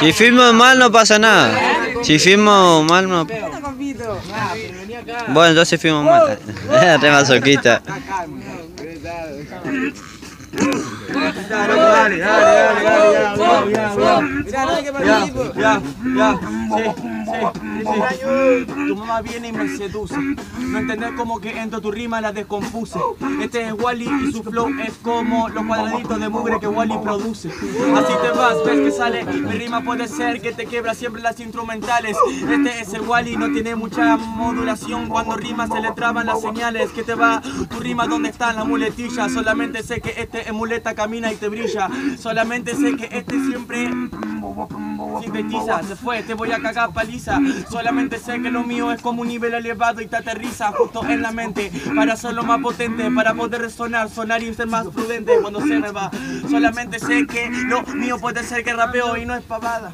Si filmo mal no pasa nada. Si filmo mal no... Bueno, entonces filmo mal. Re masoquista. Tu mamá viene y me seduce. No entender cómo que entro tu rima la descompuse. Este es Wally y su flow es como los cuadraditos de mugre que Wally produce. Así te vas, ves que sale. Mi rima puede ser que te quebra siempre las instrumentales. Este es el Wally, no tiene mucha modulación. Cuando rima se le traban las señales. Que te va tu rima donde están las muletillas. Solamente sé que este es muleta, camina y te brilla. Solamente sé que este siempre sintetiza. Se fue, te voy a cagar paliza. Solamente sé que lo mío es como un nivel elevado y te aterriza justo en la mente. Para hacerlo más potente, para poder resonar, sonar y ser más prudente cuando se me va. Solamente sé que lo mío puede ser que rapeo y no es pavada.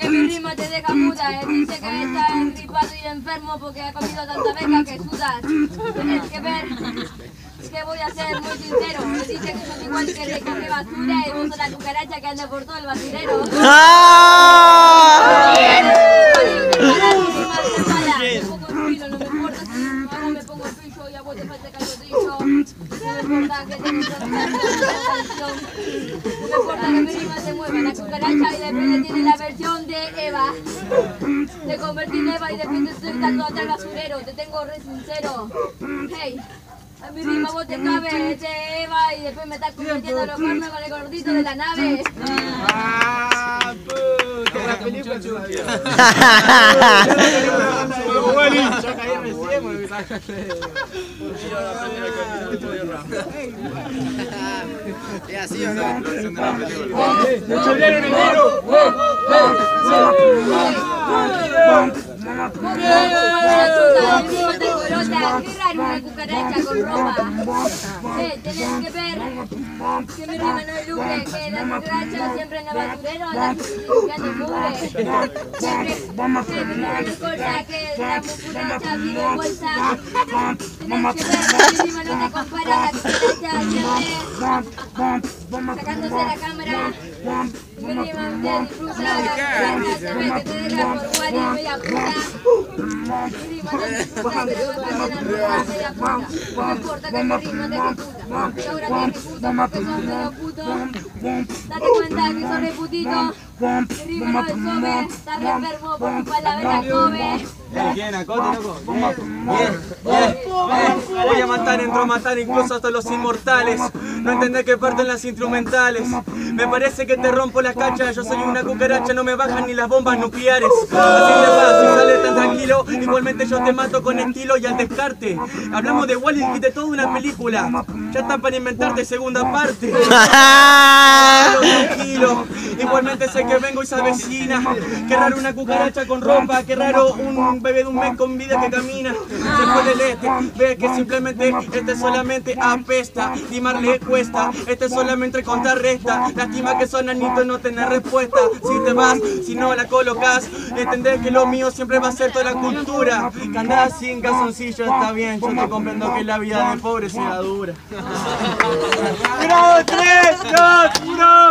Que mi rima te deja muda, él dice que está engripado y enfermo porque ha comido tanta beca que sudas. Tienes que ver que voy a ser muy sincero. Dice que son igual que recoge basura y vos la cucaracha que anda por todo el basurero. ¡Ah! Te. Te convertí en Eva y de repente estoy dando el basurero. Te tengo re sincero. Hey. A mi rima vos te cabe, este Eva, y después me estás convirtiendo los cuernos con el gordito de la nave. Ah, puta, la película Yo caí recién, porque ¿Es así o no? ¡Me chorearon el negro! Una que ver que no que la cucaracha siempre en mugre. Siempre, corta, que la vive bolsa. Que ver que mi la siempre sacándose la cámara. Mi rima vas. Date cuenta que sos re putito. Mi rima no es sobe, estás re enfermo por tu palabra. Bien. Voy a matar, entro a matar incluso hasta los inmortales. No entender que parten las instrumentales. Me parece que te rompo la cacha. Yo soy una cucaracha, no me bajan ni las bombas nucleares. Así te va, si sales tan tranquilo. Igualmente yo te mato con estilo y al descarte. Hablamos de Wally y de toda una película. Ya están para inventarte segunda parte. Tranquilo. Igualmente sé que vengo y se avecina. Qué raro una cucaracha con ropa. Qué raro un bebé de un mes con vida que camina. Se puede el este. Ve que simplemente este solamente apesta. Limarle cuesta. Este solamente contrarresta. Lástima que son anitos no tener respuesta. Si te vas, si no la colocas, entendés que lo mío siempre va a ser toda la cultura. Que andás sin calzoncillo está bien. Yo te comprendo que la vida del pobre sea dura. ¡Bravo, tres, dos, uno!